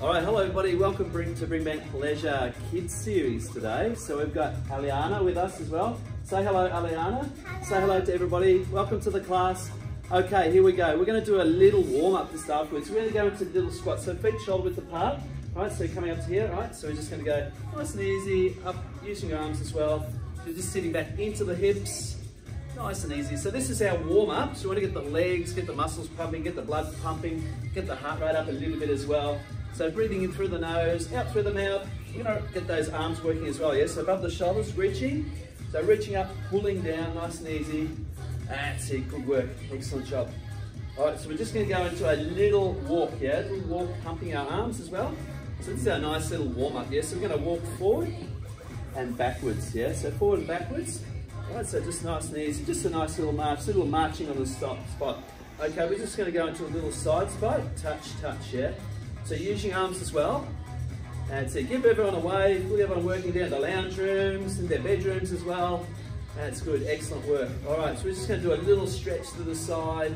All right, hello everybody. Welcome bring, to Bring Back Pleasure Kids Series today. So we've got Aliana with us as well. Say hello, Aliana. Hello. Say hello to everybody. Welcome to the class. Okay, here we go. We're going to do a little warm up to start with. So we're going to go into little squats. So feet shoulder width apart. All right, so coming up to here. All right, so we're just going to go nice and easy up using your arms as well. You're just sitting back into the hips. Nice and easy. So this is our warm up. So we want to get the legs, get the muscles pumping, get the blood pumping, get the heart rate up a little bit as well. So breathing in through the nose, out through the mouth. You're to get those arms working as well, yeah? So above the shoulders, reaching. So reaching up, pulling down, nice and easy. That's it, good work. Excellent job. All right, so we're just going to go into a little walk, yeah? A little walk, pumping our arms as well. So this is our nice little warm up, yeah? So we're going to walk forward and backwards, yeah? So forward and backwards. All right, so just nice and easy, just a nice little march, little marching on the stop spot. Okay, we're just going to go into a little side spot, touch, touch, yeah? So using arms as well. And it. Give everyone away. Look everyone working down the lounge rooms and their bedrooms as well. That's good. Excellent work. All right, so we're just going to do a little stretch to the side,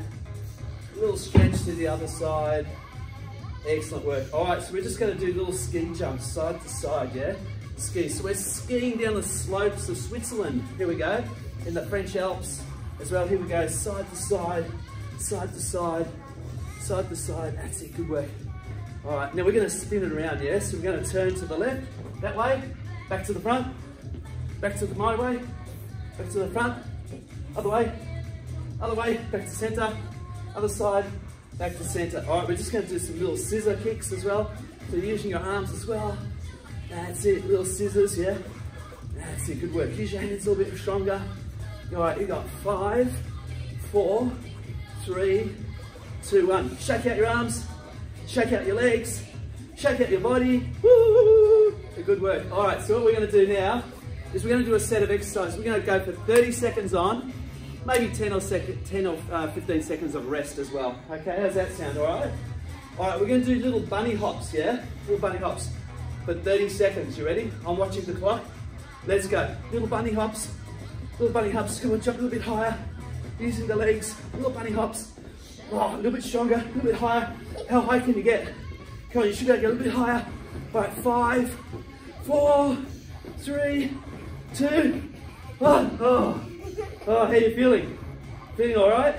a little stretch to the other side. Excellent work. All right, so we're just going to do little ski jumps side to side, yeah? Ski. So we're skiing down the slopes of Switzerland. Here we go. In the French Alps as well. Here we go. Side to side, side to side, side to side. That's it. Good work. All right, now we're gonna spin it around, yeah? So we're gonna turn to the left, that way, back to the front, back to the my way, back to the front, other way, other way, back to center, other side, back to center. All right, we're just gonna do some little scissor kicks as well. So using your arms as well. That's it, little scissors, yeah? That's it, good work. Use your hands a little bit stronger. All right, you got five, four, three, two, one. Shake out your arms. Shake out your legs, shake out your body. Woo! Good work. All right, so what we're gonna do now is we're gonna do a set of exercises. We're gonna go for 30 seconds on, maybe 10 or, sec 10 or uh, 15 seconds of rest as well. Okay, how's that sound, all right? All right, we're gonna do little bunny hops, yeah? Little bunny hops for 30 seconds. You ready? I'm watching the clock. Let's go. Little bunny hops, little bunny hops. Come on, jump a little bit higher. Using the legs, little bunny hops. Oh, a little bit stronger, a little bit higher. How high can you get? Come on, you should be able to get a little bit higher. All right, five, four, three, two, one. Oh, oh, how you feeling? Feeling all right?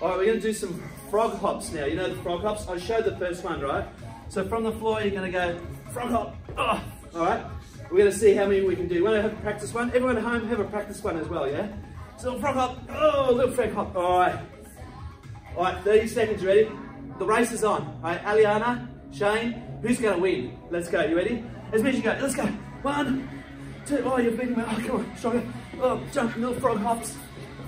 All right, we're gonna do some frog hops now. You know the frog hops? I showed the first one, right? So from the floor, you're gonna go frog hop. Oh, all right, we're gonna see how many we can do. You wanna have a practice one? Everyone at home, have a practice one as well, yeah? So frog hop, oh, little frog hop. All right. All right, 30 seconds, ready? The race is on. All right, Aliana, Shane, who's going to win? Let's go. You ready? As many as you go. Let's go. One, two. Oh, you're beating me. Oh, come on. Stronger. Oh, jump. Little frog hops.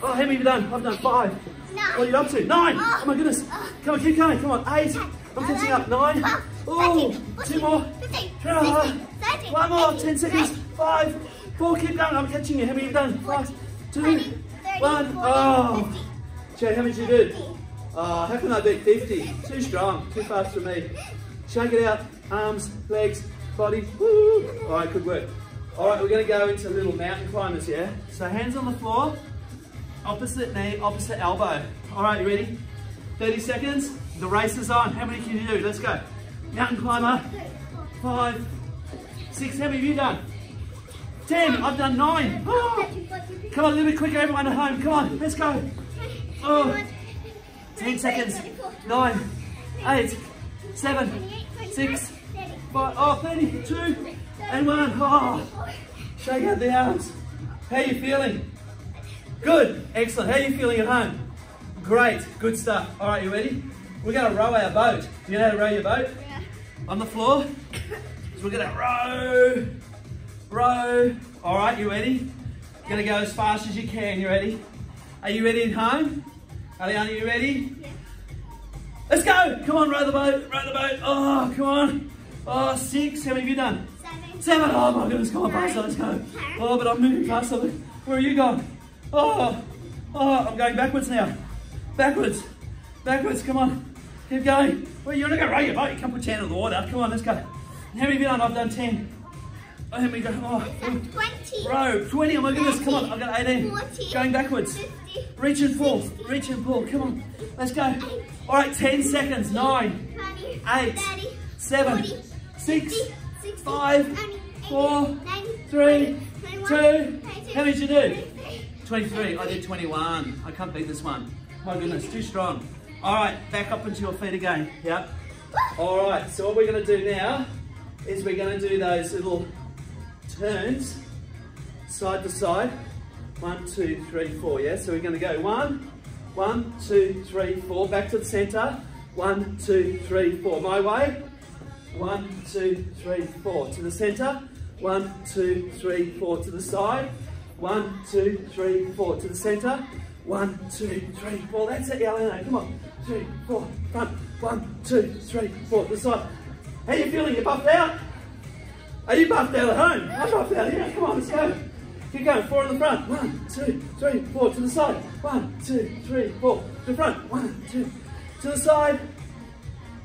Oh, how many have you done? I've done five. Nine. What are you up to? Nine. Oh. Oh, my goodness. Come on, keep going. Come on. Eight. I'm catching up. Nine. Oh, two more. Ah, One more. Ten seconds. Five. Four. Keep going. I'm catching you. How many have you done? Five, two, one. Oh. Jay, how many did you do? Oh, how can I beat 50? Too strong, too fast for me. Shake it out, arms, legs, body. Woo! All right, good work. All right, we're gonna go into little mountain climbers, yeah? So hands on the floor, opposite knee, opposite elbow. All right, you ready? 30 seconds, the race is on. How many can you do? Let's go. Mountain climber, five, six, how many have you done? 10, I've done nine. Oh. Come on, a little bit quicker, everyone at home. Come on, let's go. Oh. 10 seconds. 9, 8, 7, 6, 5, oh, 32, and 1. Oh, shake out the arms. How you feeling? Good, excellent. How you feeling at home? Great, good stuff. All right, you ready? We're going to row our boat. Do you know how to row your boat? Yeah. On the floor? So we're going to row, row. All right, you ready? You're going to go as fast as you can. You ready? Are you ready at home? Aliana, you ready? Yeah. Let's go! Come on, row the boat, row the boat. Oh, come on. Oh, six. How many have you done? Seven. Seven. Oh my goodness, come on, faster, let's go. Oh, but I'm moving faster. Where are you going? Oh, oh, I'm going backwards now. Backwards, backwards, come on. Keep going. Well, you're not going to row your boat. You can't put your hand in the water. Come on, let's go. How many have you done? I've done 10. Oh, here we go. Oh, Twenty. row. 20. Oh my goodness, come on. I've got 18. Forty. Going backwards. Fifty. Reach and pull. Reach and pull. Come on. Let's go. All right, 10 seconds. Nine, Twenty. Eight. Thirty. seven, 40, six, 50, 60, five, 70, 80, four, 90, three, 21, two. 22, How many did you do? 23. 23. I did 21. I can't beat this one. My goodness, too strong. All right, back up into your feet again. Yep. All right, so what we're going to do now is we're going to do those little turns side to side. One, two, three, four. Yeah, so we're going to go one, one, two, three, four. Back to the center. One, two, three, four. My way. One, two, three, four. To the center. One, two, three, four. To the side. One, two, three, four. To the center. One, two, three, four. That's it, Yelena. Come on. Three, four. Front. One, two, three, four. To the side. How you feeling? You buffed out? Are you buffed out at home? I'm buffed out here. Come on, let's go. Keep going. Four in the front. One, two, three, four. To the side. One, two, three, four. To the front. One, two. To the side.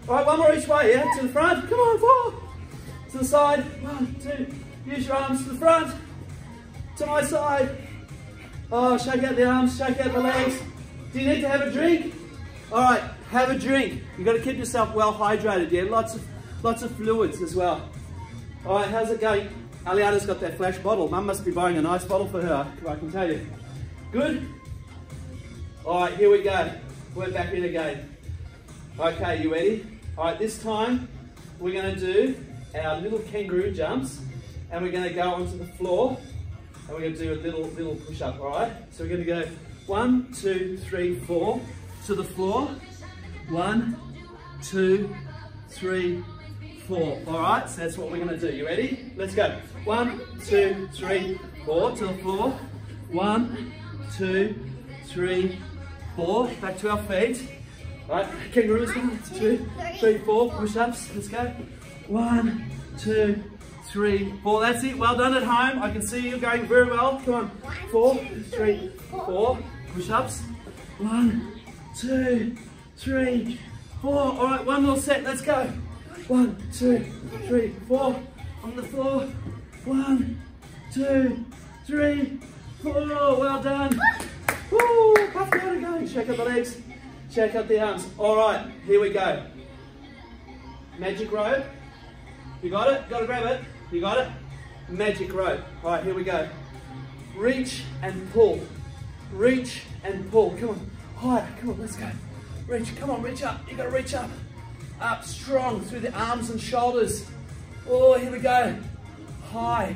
All right, one more each way, yeah? To the front. Come on, four. To the side. One, two. Use your arms to the front. To my side. Oh, shake out the arms, shake out the legs. Do you need to have a drink? All right, have a drink. You've got to keep yourself well hydrated, yeah? Lots of, lots of fluids as well. All right, how's it going? Aliana's got that flash bottle. Mum must be buying a nice bottle for her, I can tell you. Good? All right, here we go. We're back in again. Okay, you ready? All right, this time we're going to do our little kangaroo jumps and we're going to go onto the floor and we're to do a little little push up, all right? So we're going to go one, two, three, four to the floor. One, two, three, four. All right, so that's what we're to do. You ready? Let's go. One, two, three, four to the floor. One, two, three, four. Back to our feet. All right, kangaroos. One, two, three, four. Push-ups. Let's go. One, two, three, four. That's it. Well done at home. I can see you're going very well. Come on. Four, three, four. Push-ups. One, two, three, four. All right, one more set. Let's go. One, two, three, four. On the floor. One, two, three, four. Well done. Woo, puff out again. Shake out the legs. Shake out the arms. All right, here we go. Magic rope. You got it? Got to grab it. You got it? Magic rope. All right, here we go. Reach and pull. Reach and pull. Come on. Higher. Come on, let's go. Reach. Come on, reach up. You got to reach up. Up strong through the arms and shoulders. Oh, here we go. High.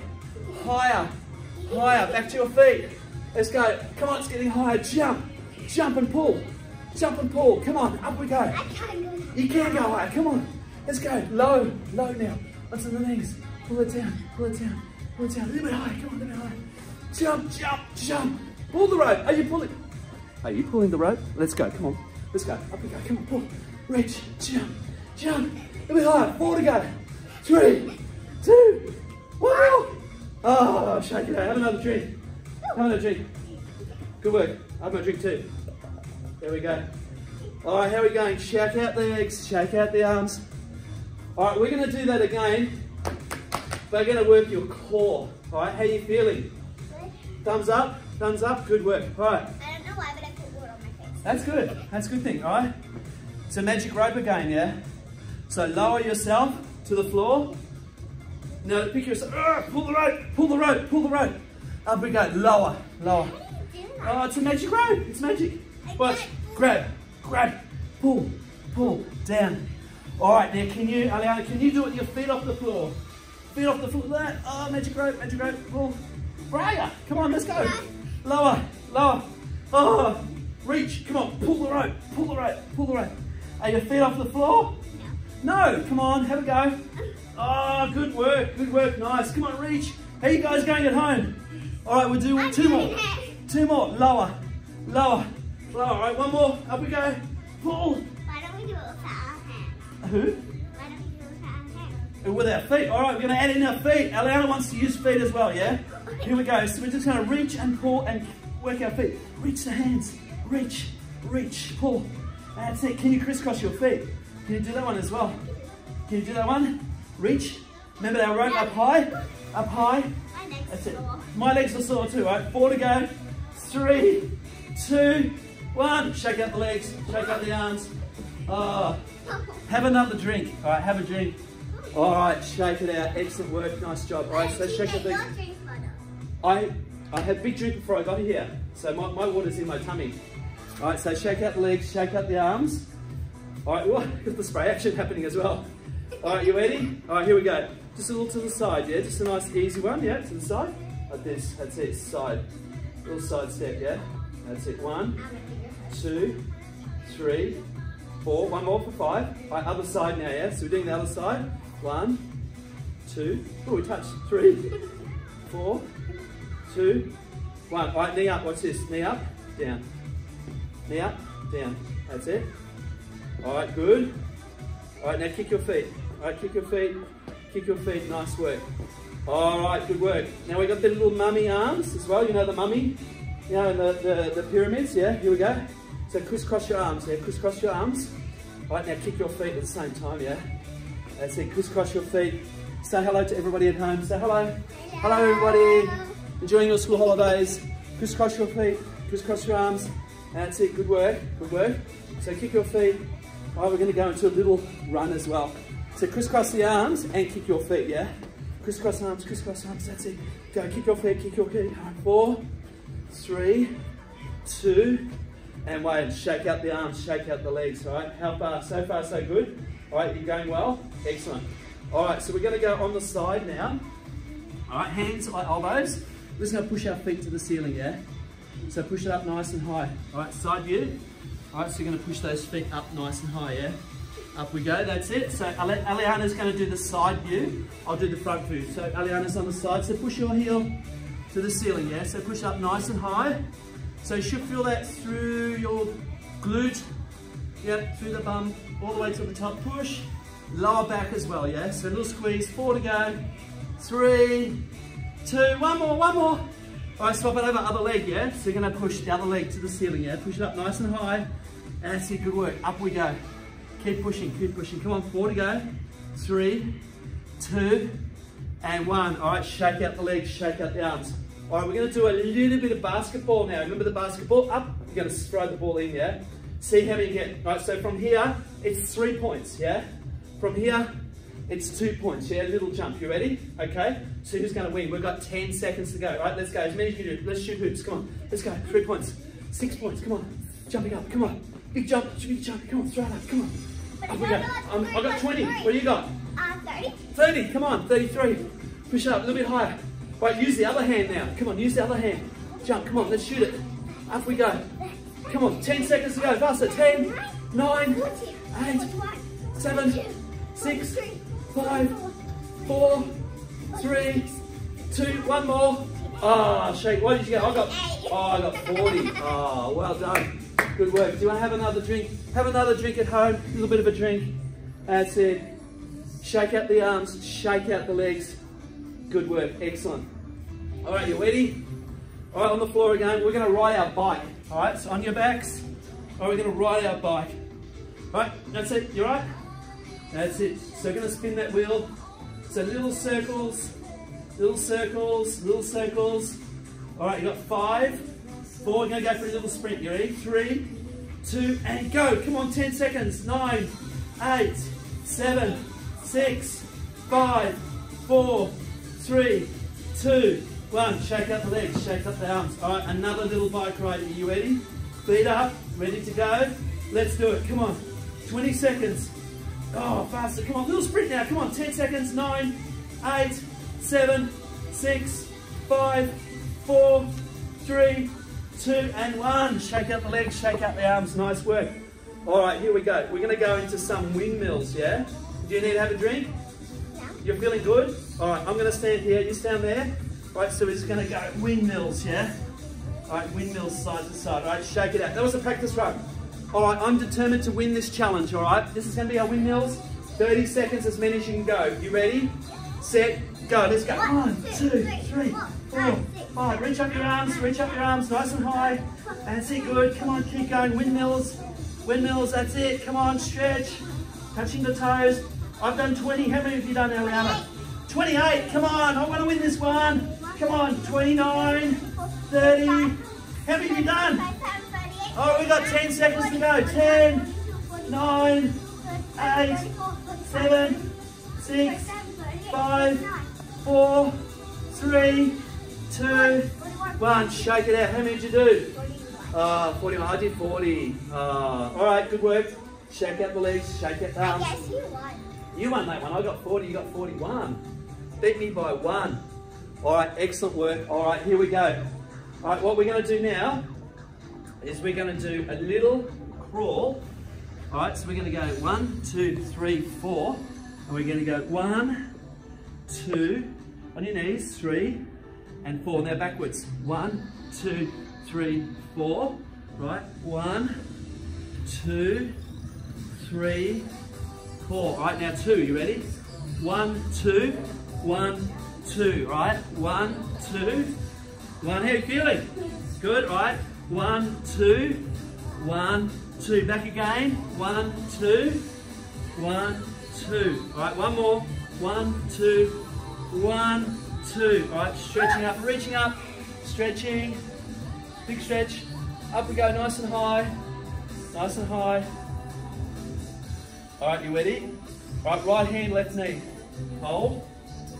Higher. Higher. Back to your feet. Let's go. Come on, it's getting higher. Jump. Jump and pull. Jump and pull. Come on, up we go. I can't go. You can go higher. Come on. Let's go. Low. Low now. Onto the knees. Pull it down. Pull it down. Pull it down. A little bit higher. Come on, a little bit higher. Jump, jump, jump. Pull the rope. Are you pulling? Are you pulling the rope? Let's go. Come on. Let's go. Up we go. Come on. Pull. Reach. Jump. Jump. A little bit higher. Four to go. Three. Two. One. Oh, shake it out. Have another drink. Have another drink. Good work. Have my drink too. There we go. All right, how are we going? Shake out the legs, shake out the arms. All right, we're going to do that again. We're going to work your core. All right, how are you feeling? Thumbs up, thumbs up, good work. All right, I don't know why, but I put water on my face. that's good. That's a good thing, all right? So magic rope again, yeah? So lower yourself to the floor. Now pick yourself, Ugh, pull the rope, pull the rope, pull the rope. Up we go, lower, lower. Oh, it's a magic rope, it's magic. Watch, grab, grab, pull, pull, down. All right, now can you, Aliana, can you do it with your feet off the floor? Feet off the floor, that, oh, magic rope, magic rope, pull. Raya, come on, let's go. Lower, lower, oh, reach, come on, pull the rope, pull the rope, pull the rope. Are your feet off the floor? No, come on, have a go. Oh, good work, good work, nice. Come on, reach. How you guys going at home? All right, we'll do I'm two more. it. Two more, lower, lower, lower. All right, one more, up we go. Pull. Why don't we do it with our hands? Who? Why don't we do it with our hands? With our feet. All right, we're gonna add in our feet. Aliana wants to use feet as well, yeah? Here we go. So we're just gonna reach and pull and work our feet. Reach the hands, reach, reach, pull. That's it. Can you crisscross your feet? Can you do that one as well? Can you do that one? Reach. Remember our rope up high, up high. My next That's it. floor. My legs are sore too, right? Four to go. Three, two, one. Shake out the legs, shake out the arms. Oh, have another drink. All right, have a drink. All right, shake it out. Excellent work. Nice job. All right, so shake it. I I had a big drink before I got here, so my, my water's in my tummy. All right, so shake out the legs, shake out the arms. All right, well, got the spray action happening as well. All right, you ready? All right, here we go. Just a little to the side, yeah? Just a nice easy one, yeah? To the side. Like this, that's it, side. Little side step, yeah? That's it. One, two, three, four. One more for five. All right, other side now, yeah? So we're doing the other side. One, two. Oh, we touched. Three, four, two, one. All right, knee up. Watch this. Knee up, down. Knee up, down. That's it. All right, good. All right, now kick your feet. All right, kick your feet. Kick your feet. Nice work. All right, good work. Now we got the little mummy arms as well. You know the mummy? You know, the, the, the pyramids, yeah? Here we go. So crisscross your arms, yeah? Crisscross your arms. All right, now kick your feet at the same time, yeah? That's it, crisscross your feet. Say hello to everybody at home. Say hello. Hello, everybody. Enjoying your school holidays. Crisscross your feet, crisscross your arms. That's it, good work, good work. So kick your feet. All right, we're gonna go into a little run as well. So crisscross the arms and kick your feet, yeah? Crisscross arms, crisscross arms, that's it. Go, kick your feet, kick your feet. All right, four, three, two, and one. Shake out the arms, shake out the legs, all right? How far? So far, so good. All right, you're going well? Excellent. All right, so we're gonna go on the side now. All right, hands elbows. We're just gonna push our feet to the ceiling, yeah? So push it up nice and high. All right, side view. All right, so you're gonna push those feet up nice and high, yeah? Up we go, that's it. So Aliana's gonna do the side view. I'll do the front view. So Aliana's on the side, so push your heel to the ceiling, yeah? So push up nice and high. So you should feel that through your glute, yeah, through the bum, all the way to the top. Push, lower back as well, yeah? So a little squeeze, four to go. Three, two, one more, one more. All right, swap it over, other leg, yeah? So you're gonna push the other leg to the ceiling, yeah? Push it up nice and high. That's it, good work. Up we go. Keep pushing, keep pushing. Come on, four to go. Three, two, and one. All right, shake out the legs, shake out the arms. All right, we're gonna do a little bit of basketball now. Remember the basketball? Up, you're gonna throw the ball in, yeah? See how many you get. All right, so from here, it's three points, yeah? From here, it's two points, yeah? Little jump, you ready? Okay, so who's gonna win? We've got 10 seconds to go, All right? Let's go, as many as you do. Let's shoot hoops, come on. Let's go, three points. Six points, come on. Jumping up, come on. Big jump, big jump, come on, throw it up, come on. Up we go. Um, I've got 20, what do you got? Uh, 30. 30, come on, 33. Push it up a little bit higher. Right, use the other hand now. Come on, use the other hand. Jump, come on, let's shoot it. Up we go. Come on, 10 seconds to go, faster. 10, 9, 8, 7, 6, 5, 4, 3, 2, one more. Ah, shake, what did you get? I got, oh, I got 40. Oh, well done. Good work. Do you want to have another drink? Have another drink at home, a little bit of a drink. That's it. Shake out the arms, shake out the legs. Good work, excellent. All right, you ready? All right, on the floor again, we're gonna ride our bike. All right, so on your backs. Right, we're gonna ride our bike. All right, that's it, you all right? That's it. So we're gonna spin that wheel. So little circles, little circles, little circles. All right, you got five, four, we're gonna go for a little sprint. You ready? Three, two, and go. Come on, 10 seconds. Nine, eight, seven, six, five, four, three, two, one. Shake up the legs, shake up the arms. All right, another little bike ride. Are you ready? Feet up, ready to go. Let's do it. Come on. 20 seconds. Oh, faster. Come on, little sprint now. Come on, 10 seconds. Nine, eight, seven, six, five, four, three, two, and one. Shake out the legs, shake out the arms. Nice work. All right, here we go. We're going to go into some windmills, yeah? Do you need to have a drink? Yeah. You're feeling good? All right, I'm going to stand here. You stand there. All right, so we're just going to go windmills, yeah? All right, windmills side to side. All right, shake it out. That was a practice run. All right, I'm determined to win this challenge, all right? This is going to be our windmills. 30 seconds, as many as you can go. You ready? Set, go. Let's go. One, two, three, four, five. Reach up your arms, reach up your arms, nice and high. That's it, good. Come on, keep going. Windmills, windmills, that's it. Come on, stretch. Touching the toes. I've done 20. How many have you done, Eliana? 28. Come on, I want to win this one. Come on, 29, 30. How many have you done? Oh, we got 10 seconds to go. 10, 9, 8, 7, six, five, four, three, two, one. Shake it out. How many did you do? Uh, 41. I did 40. Uh, all right, good work. Shake out the legs, shake out the arms. Yes, you won. You won that one. I got 40, you got 41. Beat me by one. All right, excellent work. All right, here we go. All right, what we're going to do now is we're going to do a little crawl. All right, so we're going to go one, two, three, four. And we're going to go one, two, on your knees, three, and four. Now backwards. One, two, three, four. Right, one, two, three, four. All right, now two, you ready? One, two, one, two, right? One, two, one. How are you feeling? Good, right? One, two, one, two. Back again. One, two, one, two. All right, one more. One, two, one, two. All right, stretching up, reaching up, stretching. Big stretch. Up we go, nice and high. Nice and high. All right, you ready? All right, right hand, left knee. Hold.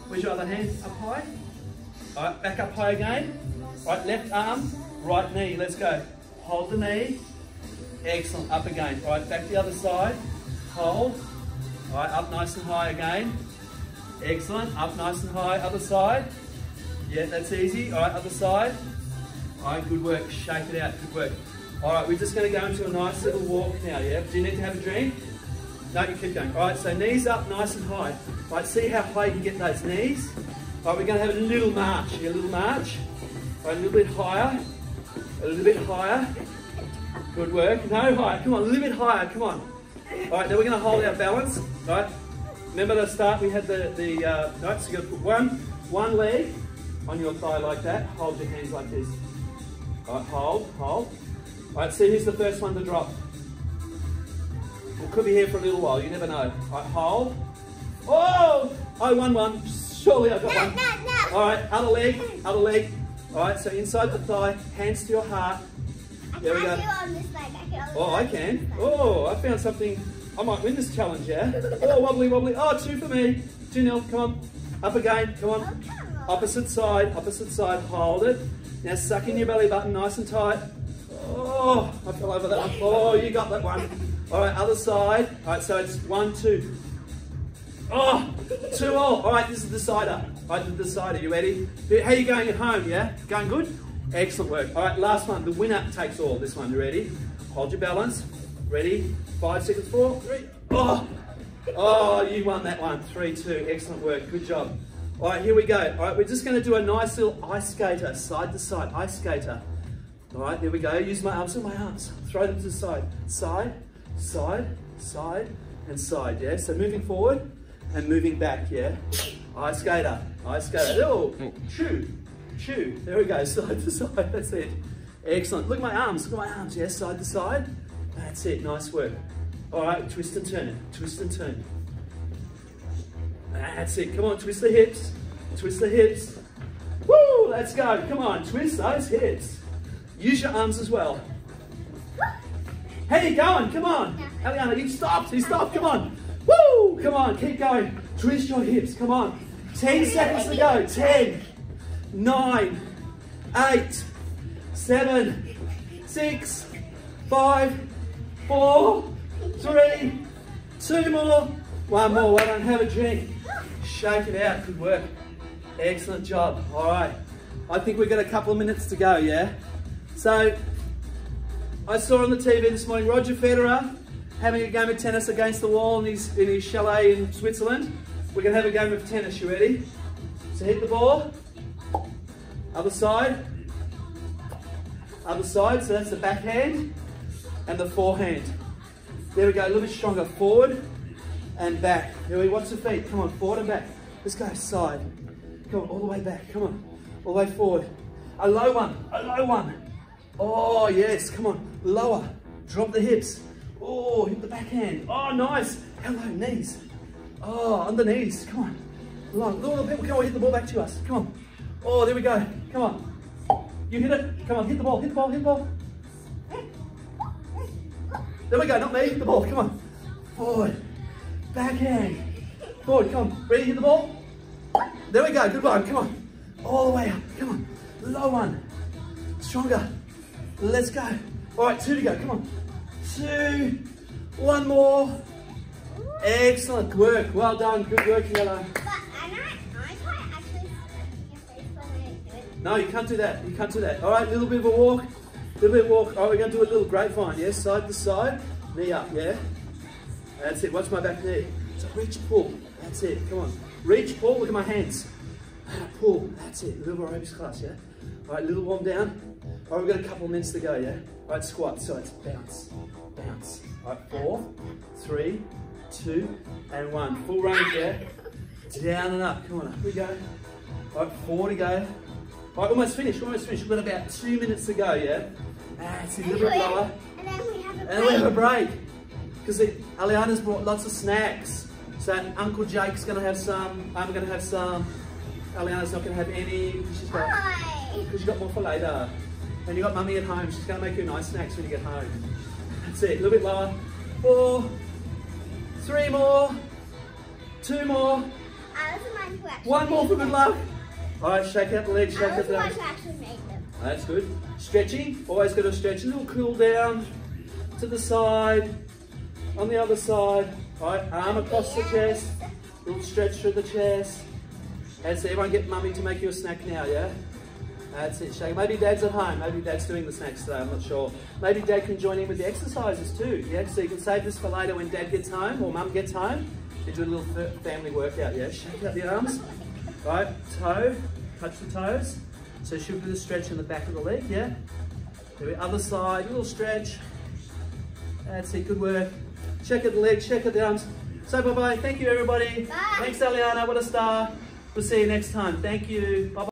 Where's your other hand? Up high. All right, back up high again. All right, left arm, right knee. Let's go. Hold the knee. Excellent. Up again. All right, back the other side. Hold. All right, up nice and high again. Excellent. Up nice and high. Other side. Yeah, that's easy. All right, other side. All right, good work. Shake it out. Good work. All right, we're just going to go into a nice little walk now, yeah? Do you need to have a drink? No, you keep going. All right, so knees up nice and high. All right, see how high you can get those knees? All right, we're going to have a little march. A little march. All right, a little bit higher. A little bit higher. Good work. No higher. Come on, a little bit higher. Come on. All right, now we're going to hold our balance. All right. Remember the start, we had the, the uh, no, so you're going to put one, one leg on your thigh like that. Hold your hands like this. All right, hold, hold. All right, see who's the first one to drop. We could be here for a little while, you never know. All right, hold. Oh, I won one. Surely I got No, one. no, no. All right, other leg, other leg. All right, so inside the thigh, hands to your heart. I There we go. do it on this leg. I Oh, I can. Oh, I found something. I might win this challenge, yeah? Oh, wobbly, wobbly. Oh, two for me. Two nil. Come on. Up again. Come on. come on. Opposite side. Opposite side. Hold it. Now suck in your belly button nice and tight. Oh, I fell over that one. Oh, you got that one. All right, other side. All right, so it's one, two. Oh, two all. All right, this is the decider. All right, the decider. You ready? How you going at home? Yeah, going good. Excellent work. All right, last one. The winner takes all. This one. You ready? Hold your balance. Ready? Five seconds. Four, three. Oh, oh, you won that one. Three, two. Excellent work. Good job. All right, here we go. All right, we're just going to do a nice little ice skater, side to side, ice skater. All right, there we go. Use my arms. At my arms. Throw them to the side. Side, side, side, and side. Yeah. So moving forward and moving back. Yeah. Ice skater. Ice skater. Oh, chew, chew. There we go. Side to side. That's it. Excellent. Look at my arms. Look at my arms. Yeah. Side to side. That's it. Nice work. All right. Twist and turn it. Twist and turn. That's it. Come on. Twist the hips. Twist the hips. Woo! Let's go. Come on. Twist those hips. Use your arms as well. How you going? Come on. Eliana, you stopped. You stopped. Come on. Woo! Come on. Keep going. Twist your hips. Come on. 10 seconds to go. 10, 9, 8, 7, 6, 5, 4, 3, 2 more. One more. Well done. Have a drink. Shake it out. Good work. Excellent job. All right. I think we've got a couple of minutes to go, yeah? So, I saw on the TV this morning Roger Federer having a game of tennis against the wall in his, in his chalet in Switzerland. We're to have a game of tennis. You ready? So hit the ball. Other side. Other side. So that's the backhand and the forehand. There we go. A little bit stronger. Forward and back. Here we watch the feet. Come on. Forward and back. Let's go. Side. Come on. All the way back. Come on. All the way forward. A low one. A low one. Oh, yes. Come on. Lower. Drop the hips. Oh, hit the backhand. Oh, nice. Hello, knees. Oh, on the knees. Come on. Long. Little people, come on. Hit the ball back to us. Come on. Oh, there we go. Come on. You hit it. Come on. Hit the ball. Hit the ball. Hit the ball. There we go. Not me. The ball. Come on. Forward. back Backhand. Forward, come on. Ready to hit the ball? There we go, good one, come on. All the way up, come on. Low one. Stronger. Let's go. All right, two to go, come on. Two. One more. Excellent work. Well done. Good work, Yellow. But I'm not, I can't actually scratch your face when I do it. No, you can't do that. You can't do that. All right, a little bit of a walk. Little bit walk. Oh, we're going to do a little grapevine, yeah? Side to side. Knee up, yeah? That's it. Watch my back knee. So reach, pull. That's it. Come on. Reach, pull. Look at my hands. Pull. That's it. Little aerobics class, yeah? All right, little warm down. All right, we've got a couple of minutes to go, yeah? All right, squat. So it's bounce, bounce. All right, four, three, two, and one. Full range, yeah? Down and up. Come on, up we go. All right, four to go. All right, almost finished, almost finished. We've got about two minutes to go, yeah? That's it, a And, little bit we- lower. and then we have a And we have a break. break. Because Aliana's brought lots of snacks. So Uncle Jake's gonna have some, I'm gonna have some. Aliana's not gonna have any, because she's got, Hi. because she's got more for later. And you got mummy at home, she's gonna make you nice snacks when you get home. That's it, a little bit lower. Four, three more, two more, I was one who actually one more for made good luck. All right, shake out the legs, shake I out the the That's good. Stretching, always got to stretch. A little cool down to the side, on the other side. Right, arm across the chest, little stretch through the chest. That's it. Everyone get mummy to make you a snack now, yeah? That's it, Shake. Maybe dad's at home. Maybe dad's doing the snacks today, I'm not sure. Maybe dad can join in with the exercises too, yeah? So you can save this for later when dad gets home or mum gets home. You do a little family workout, yeah? Shake out the arms. Right, toe, touch the toes. So she'll do the stretch in the back of the leg, yeah? The other side, little stretch. That's it, good work. Check out the legs, check out the arms. So bye-bye, thank you everybody. Bye. Thanks Aliana, what a star. We'll see you next time. Thank you, bye-bye.